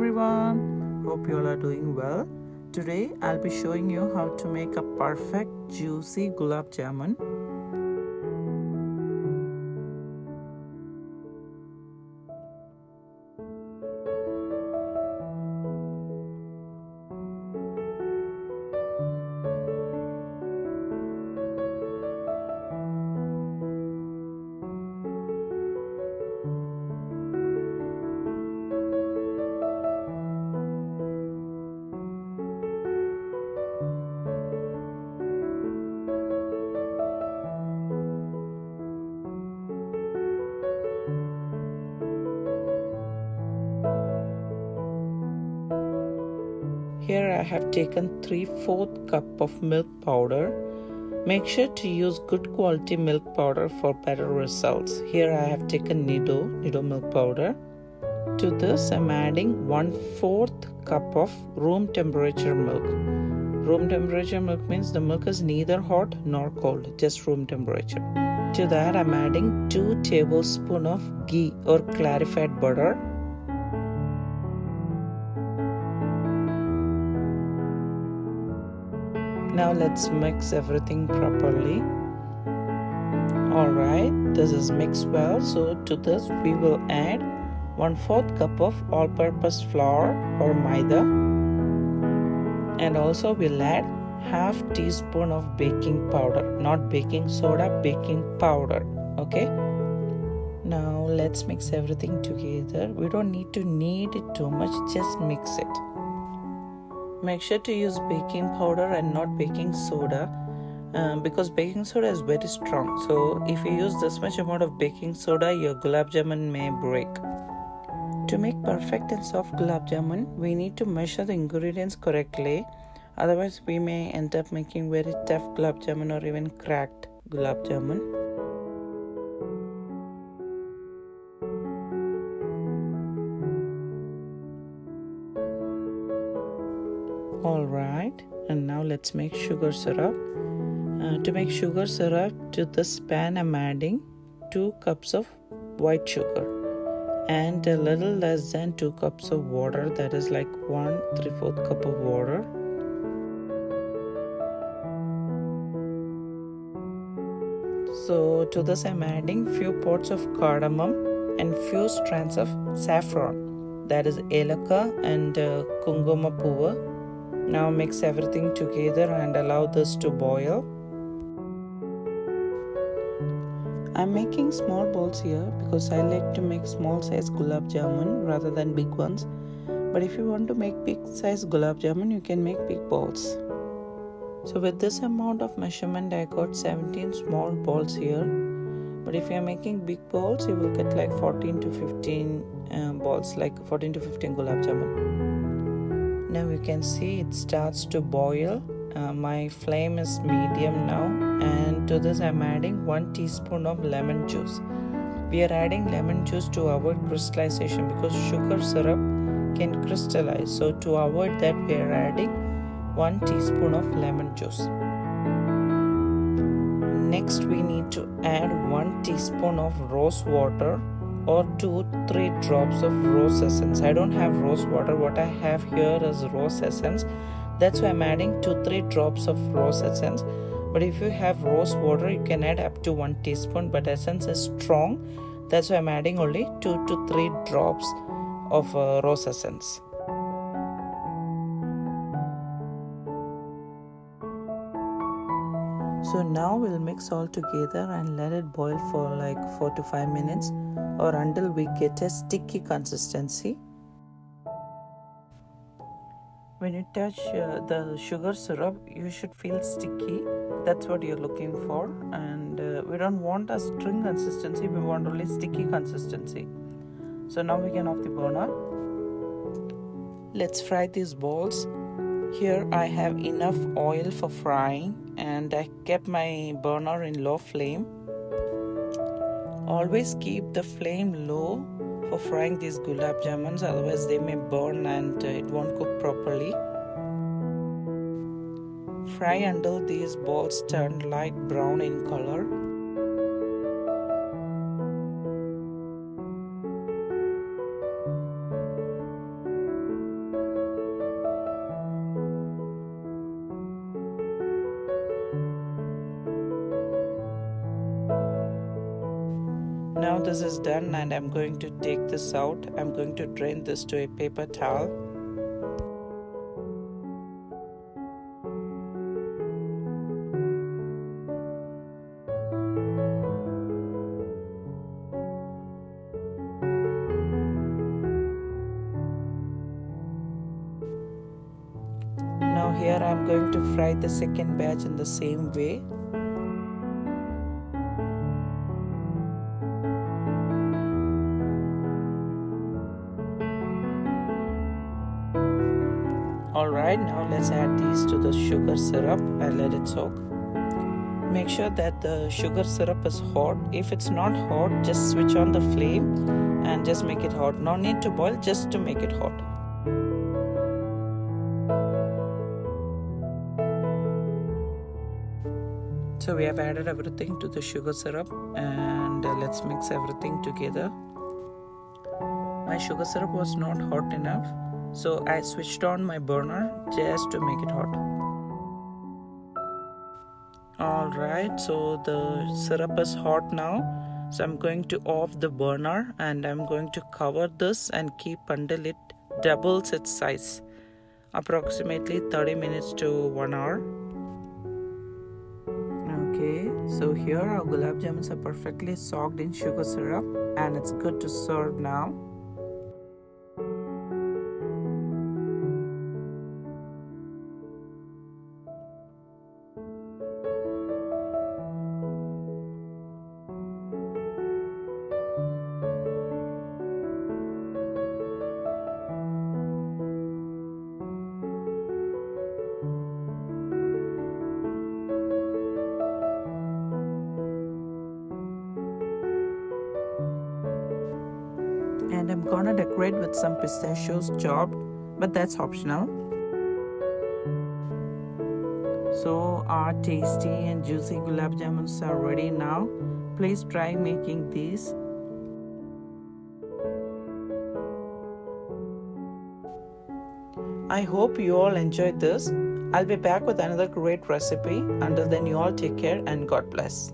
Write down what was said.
everyone, hope you all are doing well. Today I'll be showing you how to make a perfect juicy gulab jamun Here I have taken 3 4th cup of milk powder. Make sure to use good quality milk powder for better results. Here I have taken Nido, Nido milk powder. To this I'm adding 1 4th cup of room temperature milk. Room temperature milk means the milk is neither hot nor cold, just room temperature. To that I'm adding 2 tablespoon of ghee or clarified butter now let's mix everything properly. Alright this is mixed well. So to this we will add 1 4th cup of all-purpose flour or maida. And also we'll add half teaspoon of baking powder. Not baking soda baking powder. Okay? Now let's mix everything together. We don't need to knead it too much just mix it make sure to use baking powder and not baking soda um, because baking soda is very strong. So if you use this much amount of baking soda your gulab jamun may break. To make perfect and soft gulab jamun we need to measure the ingredients correctly. Otherwise we may end up making very tough gulab jamun or even cracked gulab jamun all right. And now let's make sugar syrup. Uh, to make sugar syrup to this pan i'm adding 2 cups of white sugar and a little less than 2 cups of water. That is like 1 3 4 cup of water. So to this i'm adding few pods of cardamom and few strands of saffron. That is elaka and uh, kunguma puva now mix everything together and allow this to boil. I'm making small balls here because I like to make small size gulab jamun rather than big ones. But if you want to make big size gulab jamun, you can make big balls. So with this amount of measurement, I got 17 small balls here. But if you are making big balls, you will get like 14 to 15 uh, balls, like 14 to 15 gulab jamun now you can see it starts to boil. Uh, my flame is medium now. And to this i'm adding one teaspoon of lemon juice. We are adding lemon juice to avoid crystallization because sugar syrup can crystallize. So to avoid that we are adding one teaspoon of lemon juice. Next we need to add one teaspoon of rose water or two three drops of rose essence. I don't have rose water. What i have here is rose essence. That's why i'm adding two three drops of rose essence. But if you have rose water you can add up to one teaspoon. But essence is strong. That's why i'm adding only two to three drops of uh, rose essence. So now we'll mix all together and let it boil for like 4 to 5 minutes or until we get a sticky consistency. When you touch uh, the sugar syrup, you should feel sticky. That's what you're looking for. And uh, we don't want a string consistency, we want only sticky consistency. So now we can off the burner. Let's fry these balls. Here I have enough oil for frying and I kept my burner in low flame Always keep the flame low for frying these gulab jamuns, otherwise, they may burn and uh, it won't cook properly. Fry until these balls turn light brown in color. Now this is done and I'm going to take this out. I'm going to drain this to a paper towel. Now here I'm going to fry the second batch in the same way now let's add these to the sugar syrup and let it soak. Make sure that the sugar syrup is hot. If it's not hot, just switch on the flame and just make it hot. No need to boil, just to make it hot. So we have added everything to the sugar syrup and uh, let's mix everything together. My sugar syrup was not hot enough so I switched on my burner just to make it hot. Alright, so the syrup is hot now. So I'm going to off the burner and I'm going to cover this and keep until it doubles its size. Approximately 30 minutes to 1 hour. Okay, so here our gulab jamuns are perfectly soaked in sugar syrup and it's good to serve now. Gonna decorate with some pistachios chopped but that's optional so our tasty and juicy gulab jamuns are ready now please try making these I hope you all enjoyed this. I'll be back with another great recipe. Until then, you all take care and God bless.